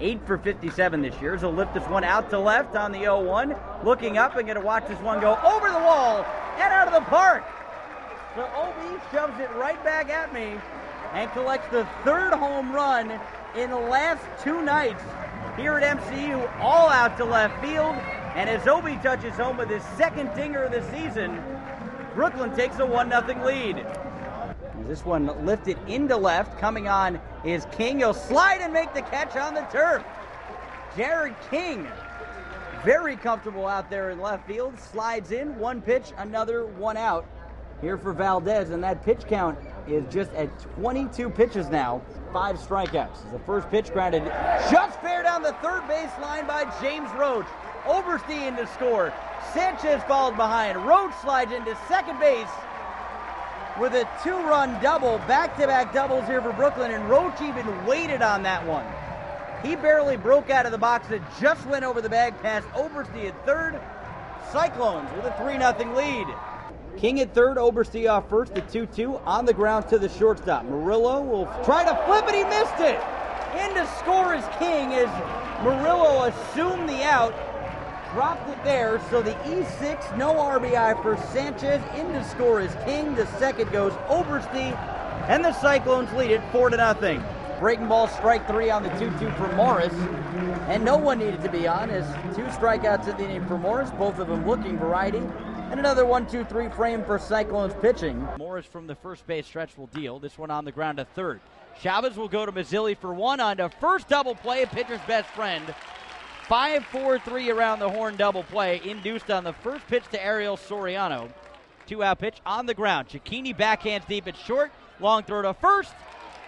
8 for 57 this year. So lift this one out to left on the 0 1. Looking up and going to watch this one go over the wall and out of the park. So OB shoves it right back at me and collects the third home run in the last two nights here at MCU, all out to left field. And as Obi touches home with his second dinger of the season, Brooklyn takes a 1 0 lead. This one lifted into left, coming on is King. He'll slide and make the catch on the turf. Jared King, very comfortable out there in left field, slides in, one pitch, another one out here for Valdez, and that pitch count is just at 22 pitches now, five strikeouts. The first pitch grounded just fair down the third baseline by James Roach. Oberste to score. Sanchez followed behind. Roach slides into second base with a two-run double, back-to-back doubles here for Brooklyn, and Roach even waited on that one. He barely broke out of the box. It just went over the bag past Oberste at third. Cyclones with a 3-0 lead. King at third, Oberste off first, the 2-2 on the ground to the shortstop. Murillo will try to flip it, he missed it! In to score is King as Murillo assumed the out, dropped it there, so the E6, no RBI for Sanchez. In to score is King, the second goes Oberste, and the Cyclones lead it 4 to nothing. Breaking ball strike three on the 2 2 for Morris. And no one needed to be on as two strikeouts in the inning for Morris, both of them looking variety. And another 1 2 3 frame for Cyclones pitching. Morris from the first base stretch will deal. This one on the ground to third. Chavez will go to Mazzilli for one on to first double play, pitcher's best friend. 5 4 3 around the horn double play, induced on the first pitch to Ariel Soriano. Two out pitch on the ground. Cecchini backhands deep at short. Long throw to first.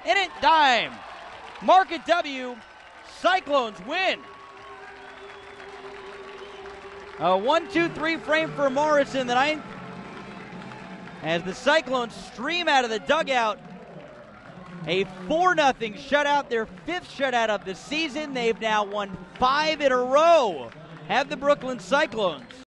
In it, dime. Market W. Cyclones win. A 1 2 3 frame for Morris in the ninth. As the Cyclones stream out of the dugout. A 4 0 shutout, their fifth shutout of the season. They've now won five in a row. Have the Brooklyn Cyclones.